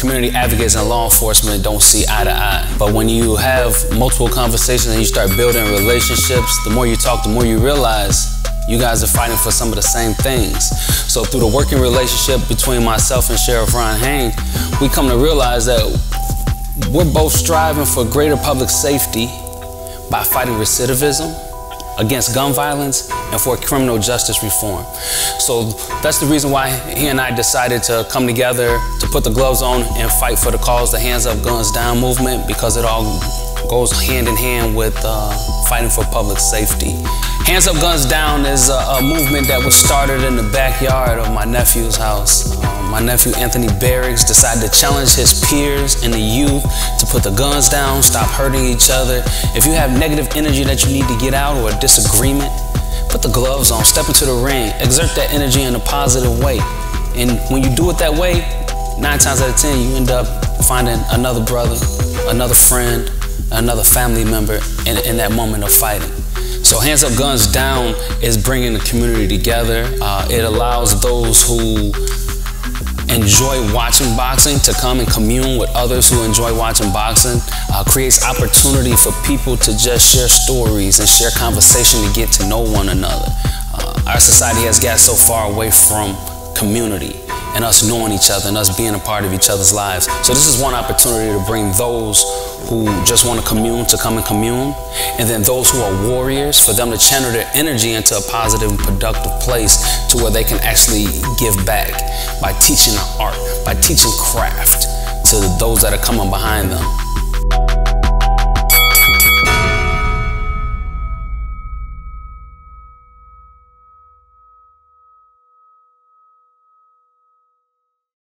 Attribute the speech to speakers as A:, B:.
A: community advocates and law enforcement don't see eye to eye. But when you have multiple conversations and you start building relationships, the more you talk, the more you realize you guys are fighting for some of the same things. So through the working relationship between myself and Sheriff Ron Hain, we come to realize that we're both striving for greater public safety by fighting recidivism against gun violence and for criminal justice reform. So that's the reason why he and I decided to come together to put the gloves on and fight for the cause, the Hands Up, Guns Down movement, because it all goes hand in hand with uh, fighting for public safety. Hands Up, Guns Down is a, a, movement that was started in the backyard of my nephew's house. Um, my nephew Anthony Barracks decided to challenge his peers and the youth to put the guns down, stop hurting each other. If you have negative energy that you need to get out or a disagreement, put the gloves on, step into the ring, exert that energy in a positive way. And when you do it that way, nine times out of ten, you end up finding another brother, another friend, another family member in, in that moment of fighting. So Hands Up Guns Down is bringing the community together. Uh, it allows those who enjoy watching boxing to come and commune with others who enjoy watching boxing. Uh, creates opportunity for people to just share stories and share conversation to get to know one another. Uh, our society has got so far away from community and us knowing each other and us being a part of each other's lives. So this is one opportunity to bring those who just want to commune to come and commune, and then those who are warriors for them to channel their energy into a positive and productive place to where they can actually give back by teaching art, by teaching craft to those that are coming behind them.